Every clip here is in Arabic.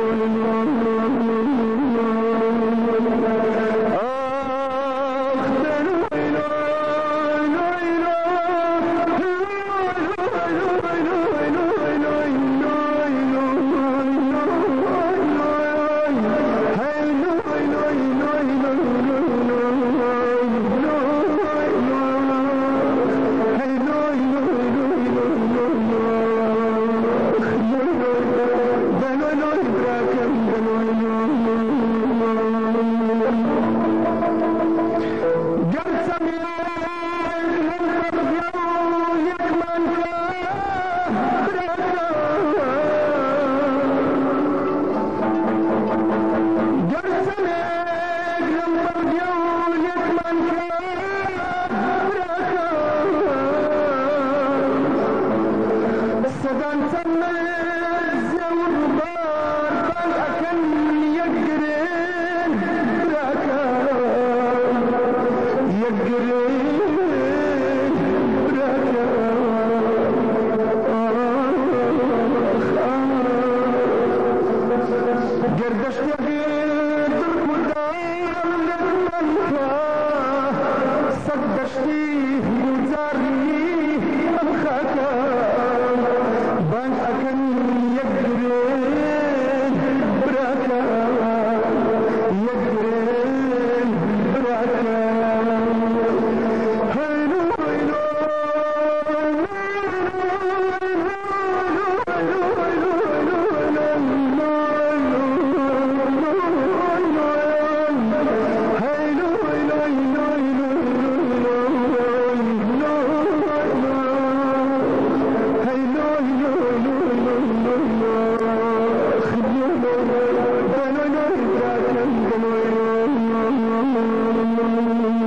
الله جلسة من Thank you.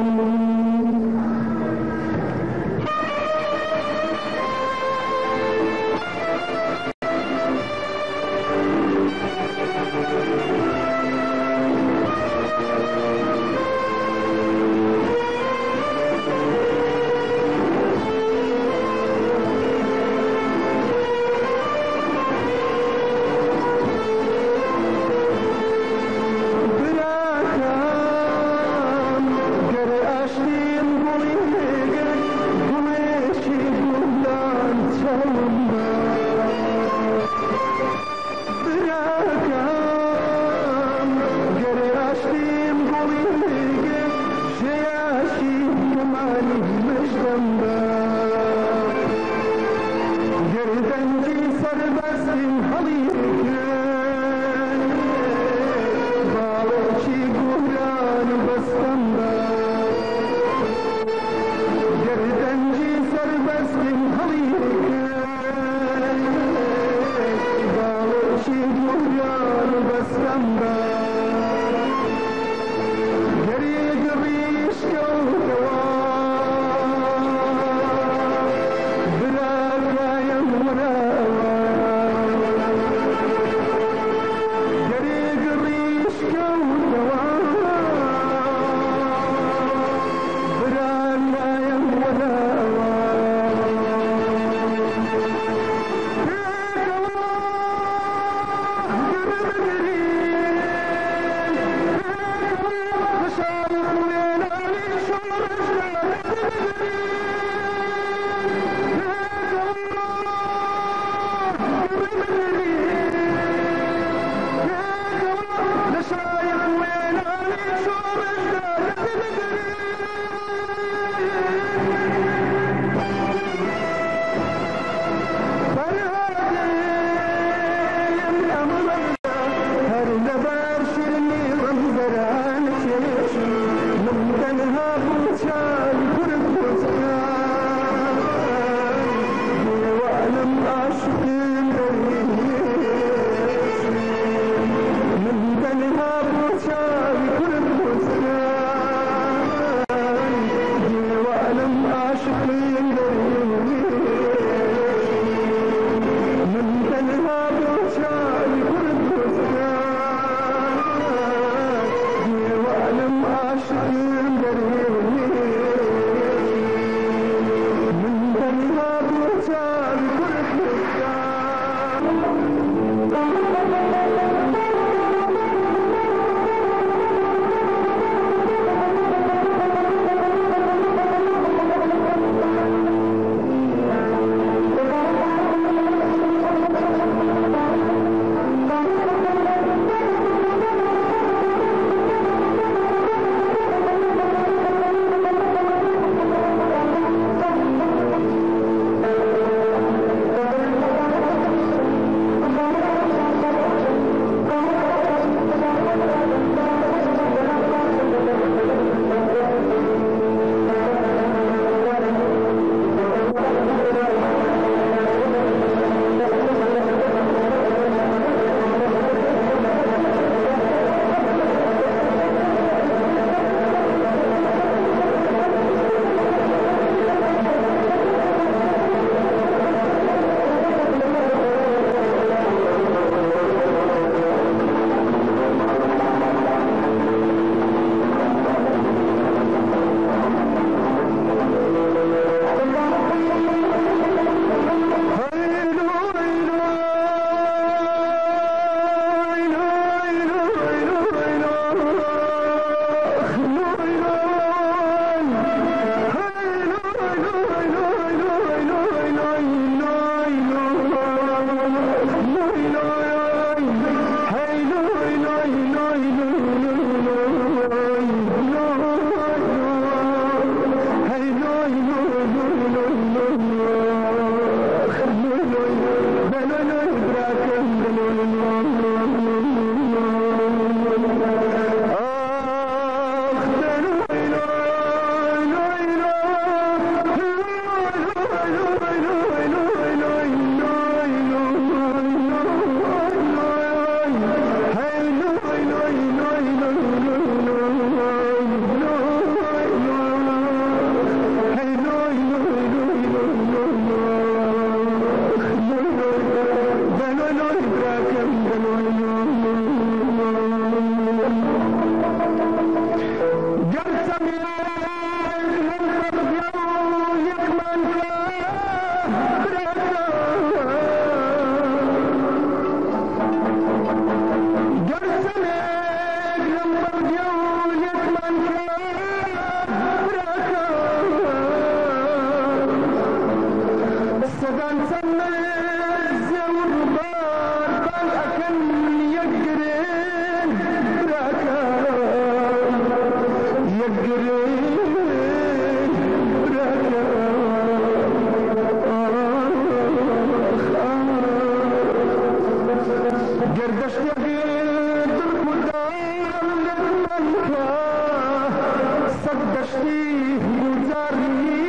تشويه وزرني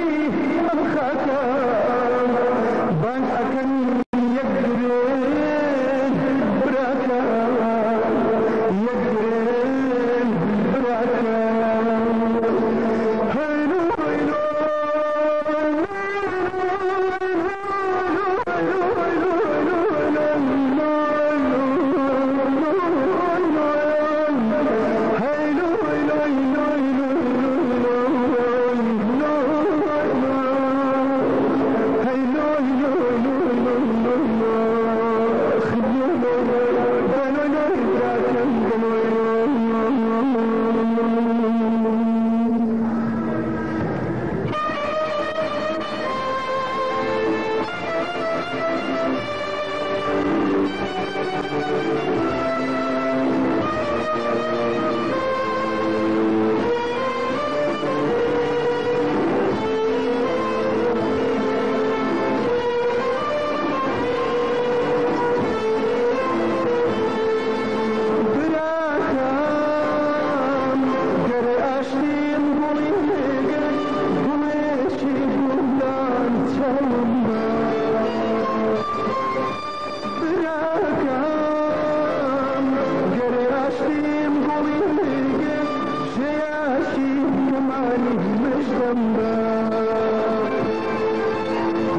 مخك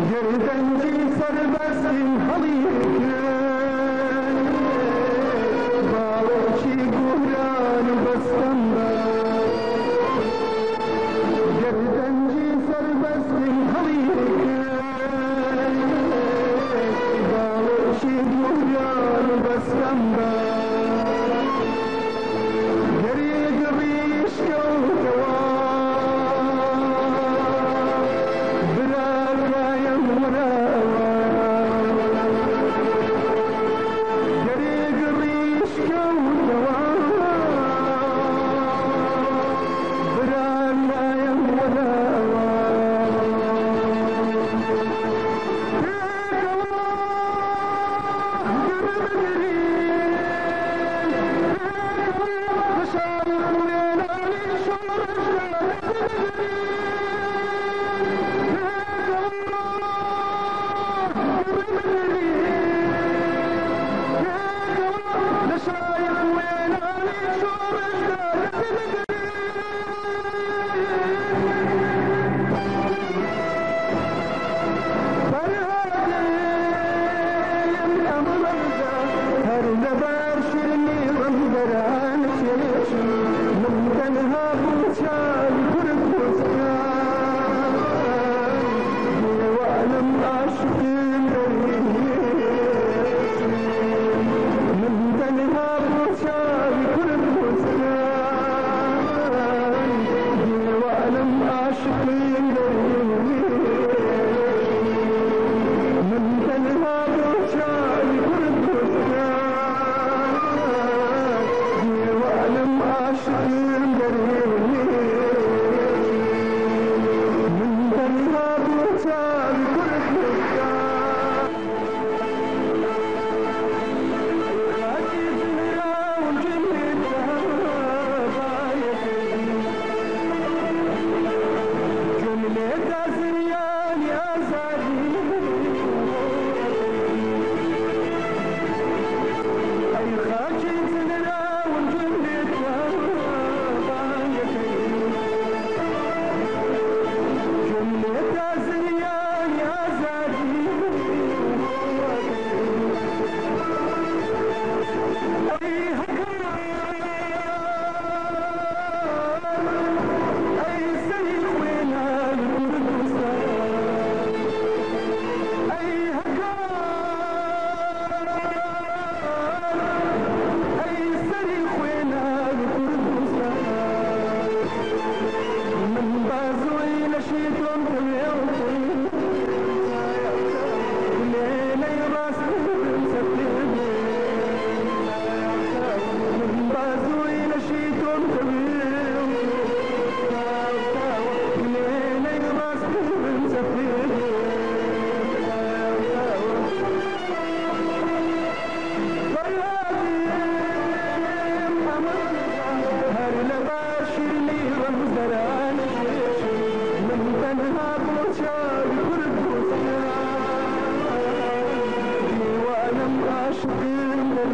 Geriden bir serbestim halim Thank you. من تنها بوشا يرد وسيا ديوانا عاشقين من